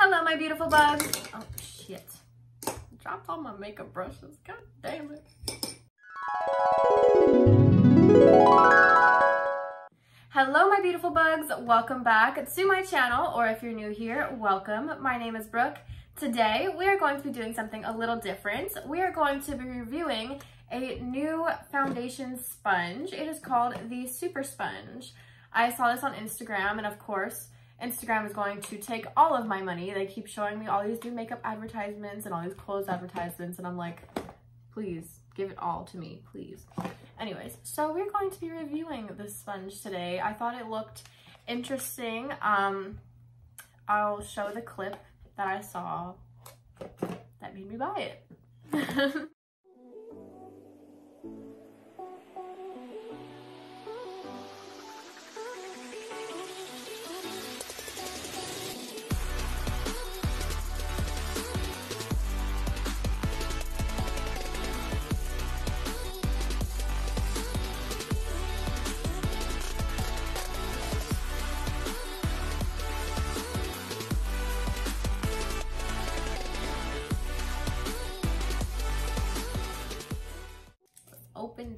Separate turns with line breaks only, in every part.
Hello, my beautiful bugs. Oh, shit. Dropped all my makeup brushes. God damn it. Hello, my beautiful bugs. Welcome back to my channel, or if you're new here, welcome. My name is Brooke. Today, we are going to be doing something a little different. We are going to be reviewing a new foundation sponge. It is called the Super Sponge. I saw this on Instagram, and of course, Instagram is going to take all of my money. They keep showing me all these new makeup advertisements and all these clothes advertisements, and I'm like, please, give it all to me, please. Anyways, so we're going to be reviewing this sponge today. I thought it looked interesting. Um, I'll show the clip that I saw that made me buy it.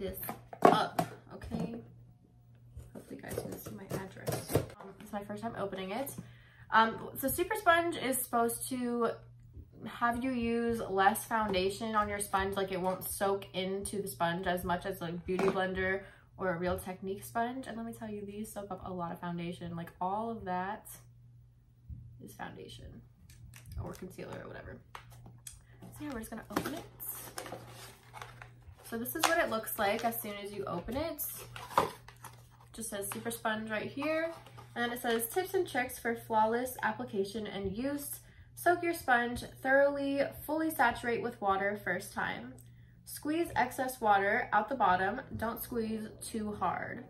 this up, okay? Hopefully guys can see my address. Um, it's my first time opening it. Um, so Super Sponge is supposed to have you use less foundation on your sponge, like it won't soak into the sponge as much as like Beauty Blender or a Real Technique sponge. And let me tell you, these soak up a lot of foundation. Like all of that is foundation or concealer or whatever. So yeah, we're just gonna open it. So this is what it looks like as soon as you open it. Just says super sponge right here. And then it says tips and tricks for flawless application and use. Soak your sponge thoroughly, fully saturate with water first time. Squeeze excess water out the bottom. Don't squeeze too hard.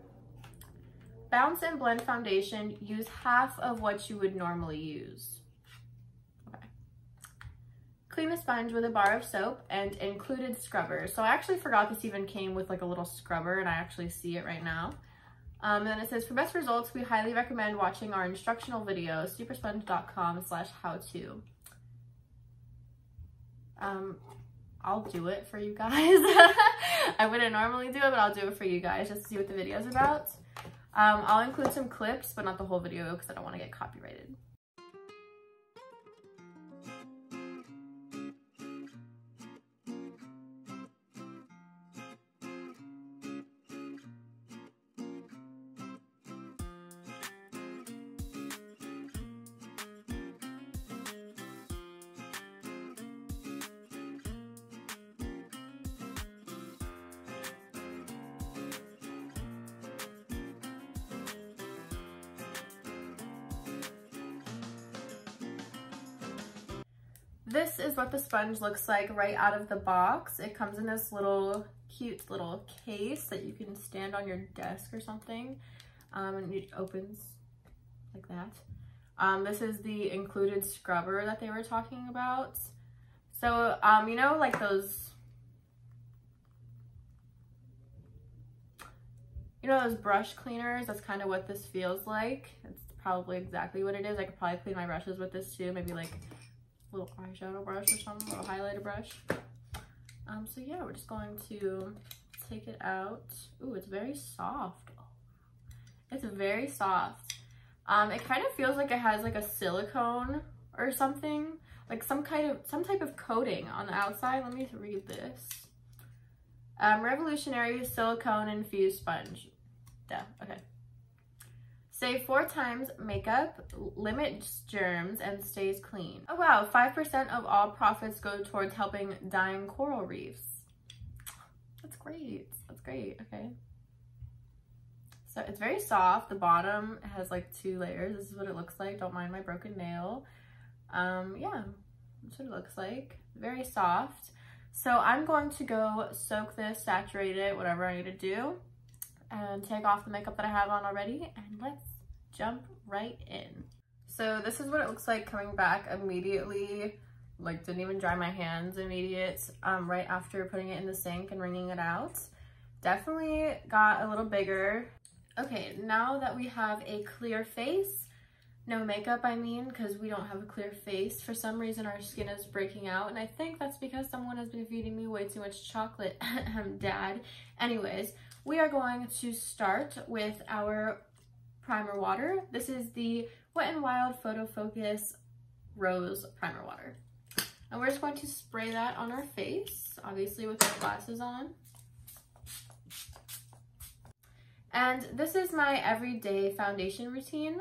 Bounce and blend foundation. Use half of what you would normally use. The sponge with a bar of soap and included scrubbers. So I actually forgot this even came with like a little scrubber and I actually see it right now. Um, and then it says, for best results, we highly recommend watching our instructional video, supersponge.com slash how to. Um, I'll do it for you guys. I wouldn't normally do it, but I'll do it for you guys just to see what the video is about. Um, I'll include some clips, but not the whole video because I don't want to get copyrighted. This is what the sponge looks like right out of the box. It comes in this little cute little case that you can stand on your desk or something. Um, and it opens like that. Um, this is the included scrubber that they were talking about. So, um, you know, like those, you know, those brush cleaners, that's kind of what this feels like. It's probably exactly what it is. I could probably clean my brushes with this too. Maybe like little eyeshadow brush or something, little highlighter brush. Um, so yeah, we're just going to take it out. Ooh, it's very soft. It's very soft. Um, it kind of feels like it has like a silicone or something, like some kind of, some type of coating on the outside. Let me read this. Um, revolutionary silicone infused sponge. Yeah, okay. Save four times makeup, limits germs, and stays clean. Oh wow, 5% of all profits go towards helping dying coral reefs. That's great. That's great. Okay. So it's very soft. The bottom has like two layers. This is what it looks like. Don't mind my broken nail. Um, yeah, that's what it looks like. Very soft. So I'm going to go soak this, saturate it, whatever I need to do, and take off the makeup that I have on already, and let's jump right in. So this is what it looks like coming back immediately. Like didn't even dry my hands immediate um, right after putting it in the sink and wringing it out. Definitely got a little bigger. Okay, now that we have a clear face, No makeup, I mean, because we don't have a clear face. For some reason, our skin is breaking out, and I think that's because someone has been feeding me way too much chocolate. Dad. Anyways, we are going to start with our primer water. This is the Wet n Wild Photo Focus Rose Primer Water. And we're just going to spray that on our face, obviously with our glasses on. And this is my everyday foundation routine.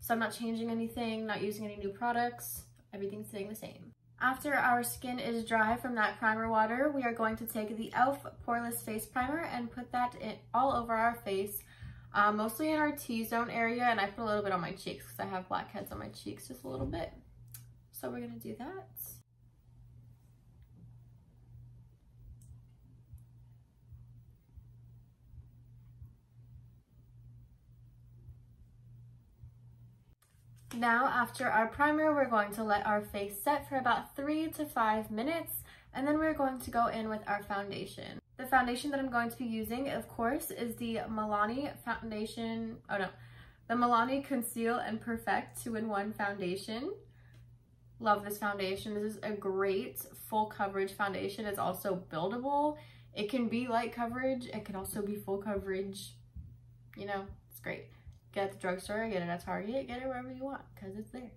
So I'm not changing anything, not using any new products. Everything's staying the same. After our skin is dry from that primer water, we are going to take the e.l.f. Poreless Face Primer and put that in, all over our face, uh, mostly in our T-zone area, and I put a little bit on my cheeks because I have blackheads on my cheeks just a little bit. So we're gonna do that. Now, after our primer, we're going to let our face set for about three to five minutes, and then we're going to go in with our foundation. The foundation that I'm going to be using, of course, is the Milani Foundation, oh no, the Milani Conceal and Perfect 2-in-1 Foundation. Love this foundation. This is a great full coverage foundation. It's also buildable. It can be light coverage. It can also be full coverage. You know, it's great get at the drugstore, get it at Target, get it wherever you want because it's there.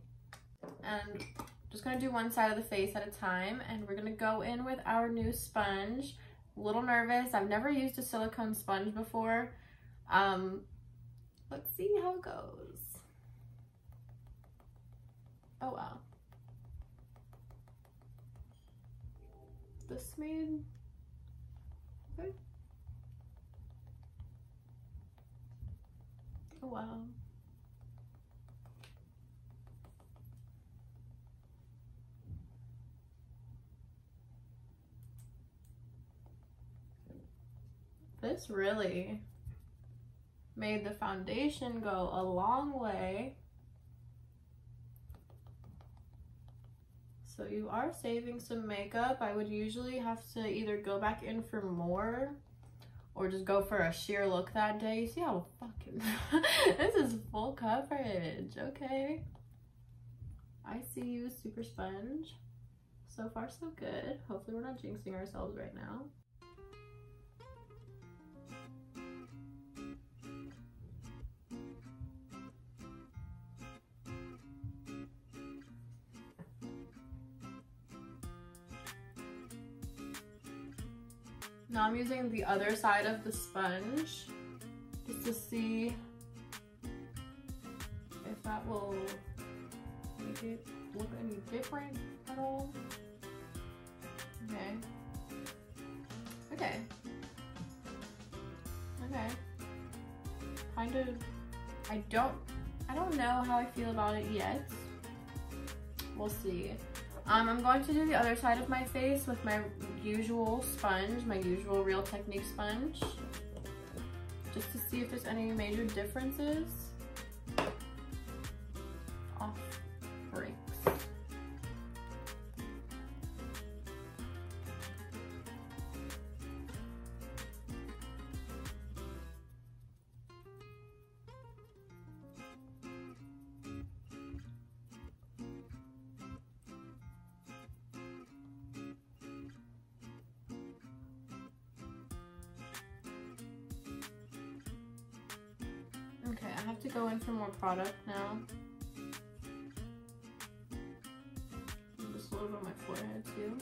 And just gonna do one side of the face at a time and we're gonna go in with our new sponge. A little nervous. I've never used a silicone sponge before. Um, let's see how it goes. Oh wow. This made okay. Wow. This really made the foundation go a long way. So you are saving some makeup. I would usually have to either go back in for more or just go for a sheer look that day. You see how fucking, this is full coverage, okay? I see you, super sponge. So far so good. Hopefully we're not jinxing ourselves right now. Now I'm using the other side of the sponge just to see if that will make it look any different at all. Okay. Okay. Okay. Kind of, I don't, I don't know how I feel about it yet. We'll see. Um, I'm going to do the other side of my face with my usual sponge, my usual Real Technique sponge, just to see if there's any major differences. Have to go in for more product now. Just a little bit on my forehead too.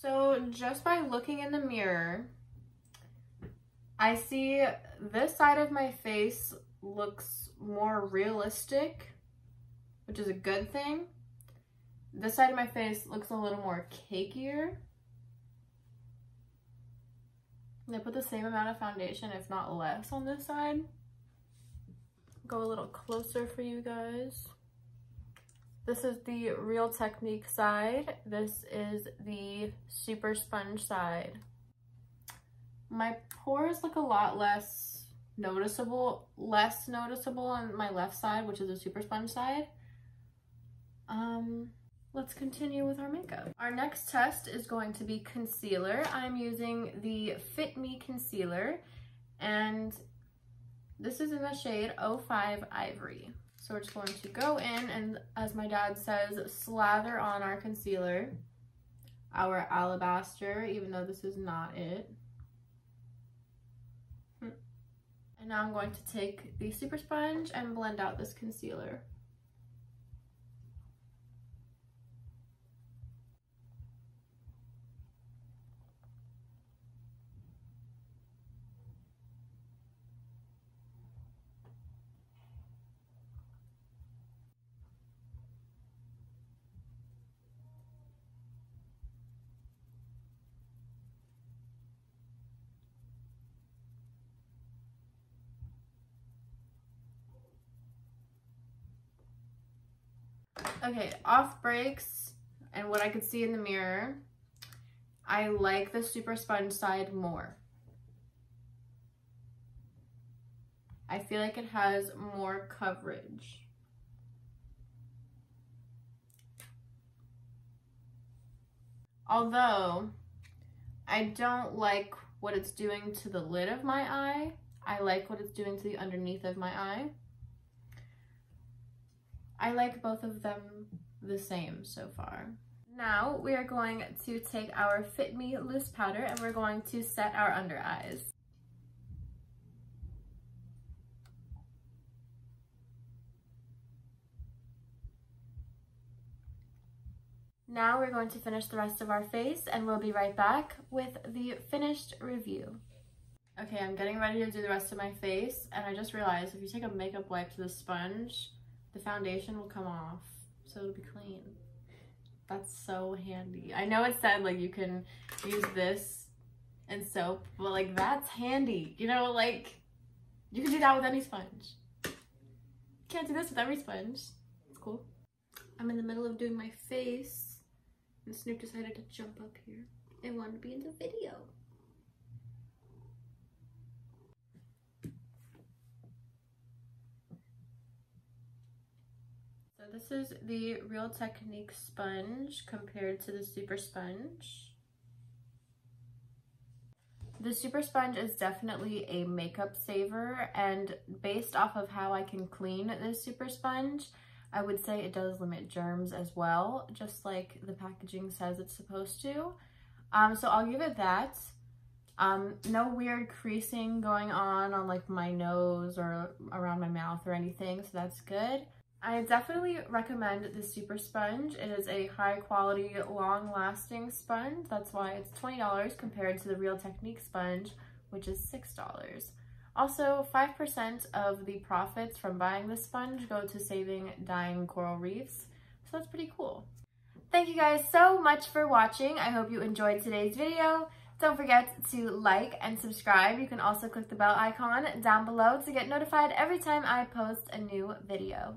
So just by looking in the mirror, I see this side of my face looks more realistic, which is a good thing. This side of my face looks a little more cakier. I put the same amount of foundation, if not less, on this side. Go a little closer for you guys. This is the Real Technique side. This is the Super Sponge side. My pores look a lot less noticeable, less noticeable on my left side, which is the super sponge side. Um, let's continue with our makeup. Our next test is going to be concealer. I'm using the Fit Me Concealer and this is in the shade 05 Ivory. So we're just going to go in and as my dad says, slather on our concealer, our alabaster, even though this is not it. And now I'm going to take the super sponge and blend out this concealer. Okay, off breaks and what I could see in the mirror, I like the super sponge side more. I feel like it has more coverage. Although, I don't like what it's doing to the lid of my eye. I like what it's doing to the underneath of my eye. I like both of them the same so far. Now we are going to take our Fit Me loose powder and we're going to set our under eyes. Now we're going to finish the rest of our face and we'll be right back with the finished review. Okay, I'm getting ready to do the rest of my face and I just realized if you take a makeup wipe to the sponge, the foundation will come off so it'll be clean. That's so handy. I know it said like you can use this and soap, but like that's handy. You know, like you can do that with any sponge. Can't do this with every sponge. It's cool. I'm in the middle of doing my face and Snoop decided to jump up here and wanted to be in the video. This is the Real Technique sponge compared to the Super Sponge. The Super Sponge is definitely a makeup saver and based off of how I can clean this Super Sponge, I would say it does limit germs as well, just like the packaging says it's supposed to. Um, so I'll give it that. Um, no weird creasing going on on like my nose or around my mouth or anything, so that's good. I definitely recommend the Super Sponge. It is a high quality, long lasting sponge. That's why it's $20 compared to the Real Technique sponge, which is $6. Also, 5% of the profits from buying the sponge go to saving dying coral reefs, so that's pretty cool. Thank you guys so much for watching. I hope you enjoyed today's video. Don't forget to like and subscribe. You can also click the bell icon down below to get notified every time I post a new video.